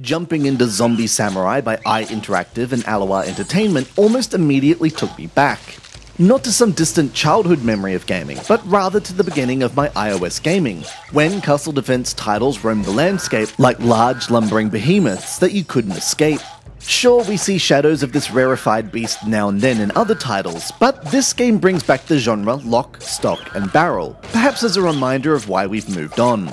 Jumping into Zombie Samurai by Eye Interactive and Alawar Entertainment almost immediately took me back. Not to some distant childhood memory of gaming, but rather to the beginning of my iOS gaming, when castle defense titles roamed the landscape like large lumbering behemoths that you couldn't escape. Sure, we see shadows of this rarefied beast now and then in other titles, but this game brings back the genre lock, stock, and barrel, perhaps as a reminder of why we've moved on.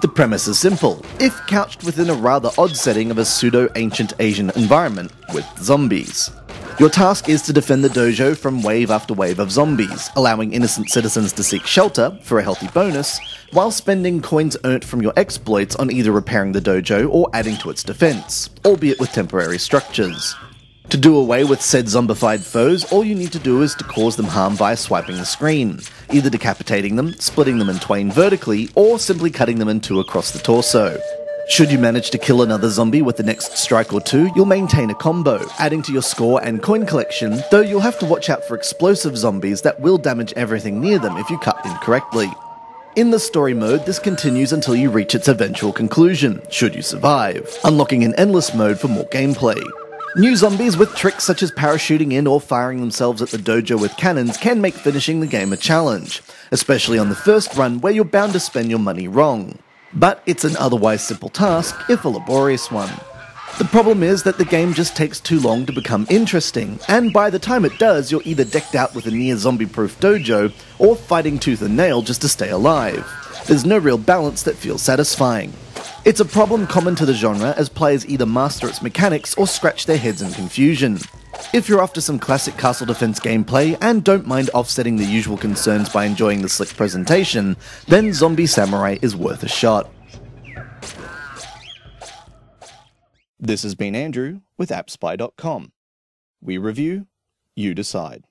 The premise is simple, if couched within a rather odd setting of a pseudo ancient Asian environment with zombies. Your task is to defend the dojo from wave after wave of zombies, allowing innocent citizens to seek shelter for a healthy bonus, while spending coins earned from your exploits on either repairing the dojo or adding to its defense, albeit with temporary structures. To do away with said zombified foes, all you need to do is to cause them harm by swiping the screen, either decapitating them, splitting them in twain vertically, or simply cutting them in two across the torso. Should you manage to kill another zombie with the next strike or two, you'll maintain a combo, adding to your score and coin collection, though you'll have to watch out for explosive zombies that will damage everything near them if you cut incorrectly. In the story mode, this continues until you reach its eventual conclusion, should you survive, unlocking an endless mode for more gameplay. New zombies with tricks such as parachuting in or firing themselves at the dojo with cannons can make finishing the game a challenge, especially on the first run where you're bound to spend your money wrong but it's an otherwise simple task, if a laborious one. The problem is that the game just takes too long to become interesting, and by the time it does, you're either decked out with a near zombie proof dojo or fighting tooth and nail just to stay alive. There's no real balance that feels satisfying. It's a problem common to the genre as players either master its mechanics or scratch their heads in confusion. If you're after some classic castle defense gameplay and don't mind offsetting the usual concerns by enjoying the slick presentation, then Zombie Samurai is worth a shot. This has been Andrew with AppSpy.com. We review, you decide.